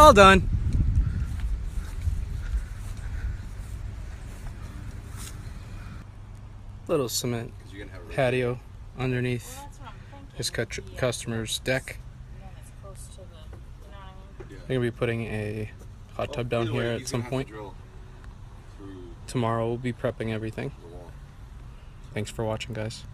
All done. Little cement patio underneath Well, his customer's deck. We're gonna be putting a hot tub down here at some point. Tomorrow we'll be prepping everything. Thanks for watching, guys.